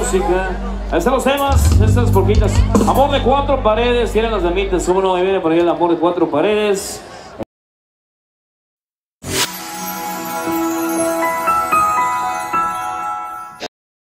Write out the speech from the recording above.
música. Ahí están los temas, estas poquitas. Amor de cuatro paredes, tienen las damitas, uno, ahí viene por ahí el amor de cuatro paredes.